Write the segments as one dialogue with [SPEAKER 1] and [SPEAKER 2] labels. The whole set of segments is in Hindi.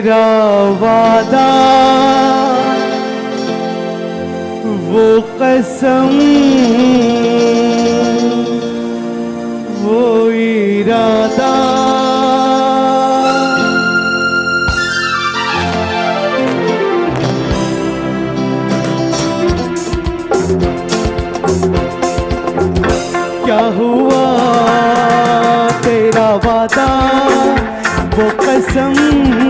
[SPEAKER 1] तेरा वादा वो कसम वो इरादा। क्या हुआ तेरा वादा वो कसम?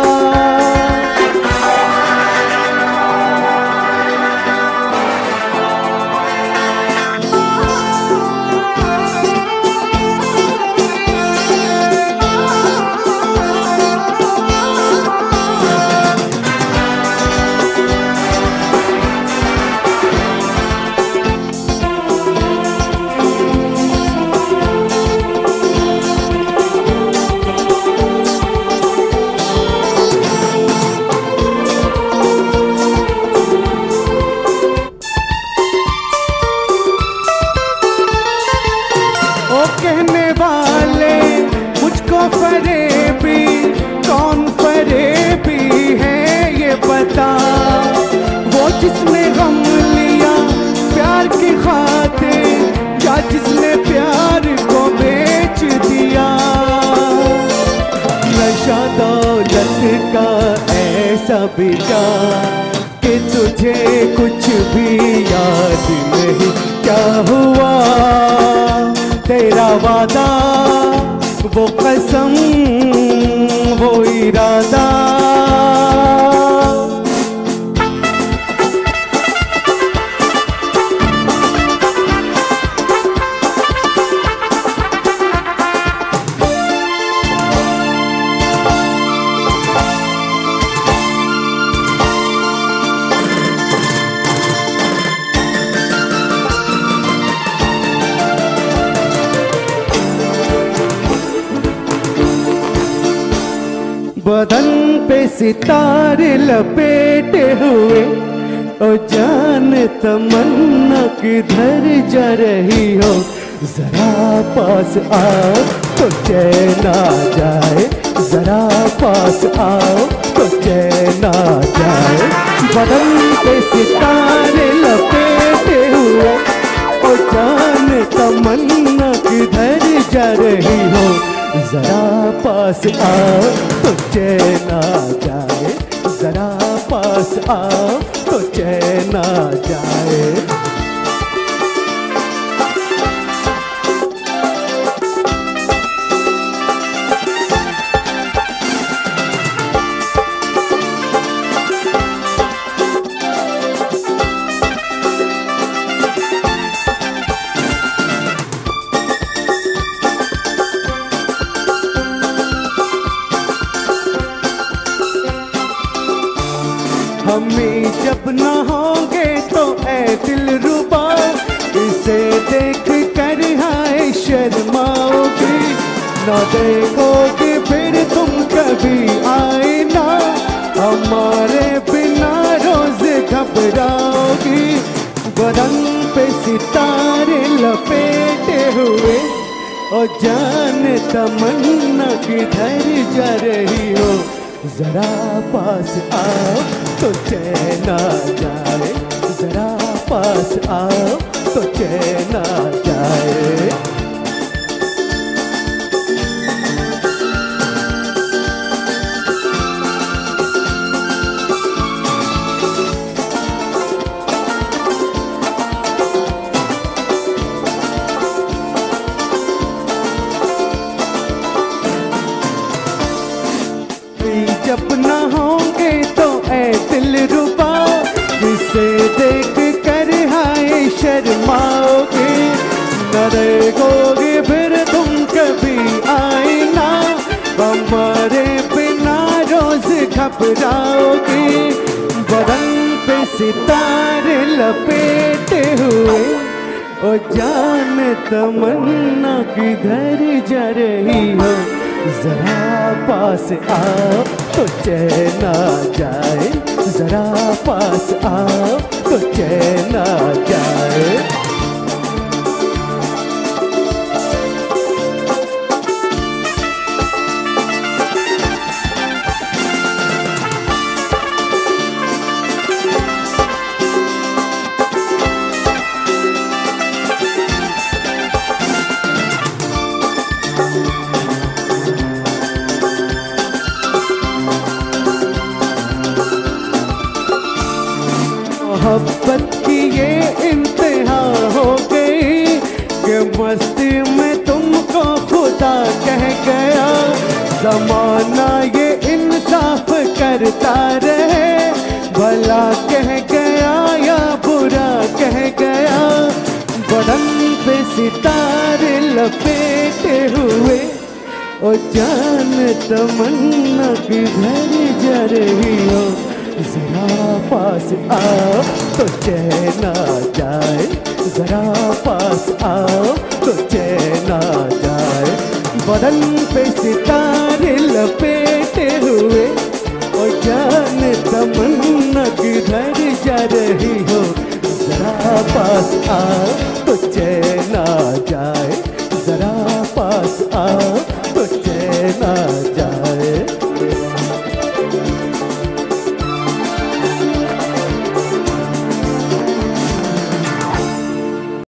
[SPEAKER 1] जिसने प्यार को बेच दिया। नशा दौलत का ऐसा बिका कि तुझे कुछ भी याद नहीं। क्या हुआ? बदन पे सितारे लपेटे हुए, ओ जान तमन्ना किधर जा रही हो? जरा पास आओ तो चैन आ जाए, जरा पास आओ तो चैन आ जाए। बदन पे सितारे लपेटे हुए, ओ जान तमन्ना किधर जा रही जरा पास आ तो चैना जाए। जरा पास आ तो चैना जाए। न होंगे तो ऐ दिल रुबा इसे देख कर हाय शर्माओगे। न देखोगे फिर तुम कभी आए ना हमारे बिना रोज घबराओगी। बदन पे सितारे लपेटे हुए। और जान तमन्ना किधर जा रही हो। जरा पास आओ तो चैना जाए। जरा पास आओ तो चैना जाए। दिल रुबा इसे देख कर हाय शर्माओगे। न देखोगे फिर तुम कभी आए ना, हमारे बिना रोज घबराओगे। बदन पे सितारे हुए ओ जान तमन्ना किधर जा रही हो जरा पास आओ तो चैना जाए। जरा पास आओ तो चैना जाए। मोहब्बत की ये इंतहा हो गई कि मस्ती में तुमको खुदा कह गया। जमाना ये इंसाफ करता रहे। भला कह गया या बुरा कह गया। बदन पे सितारे लपेटे हुए। ओ जान तमन्ना किधर जा रही हो। जरा पास आओ तो चैना जाए। जरा पास आओ तो चैना जाए। बदन पे सितारे लपेटे हुए, और जान तमन्ना धर जा रही हो। जरा पास आओ तो चैना जाए। जरा पास आओ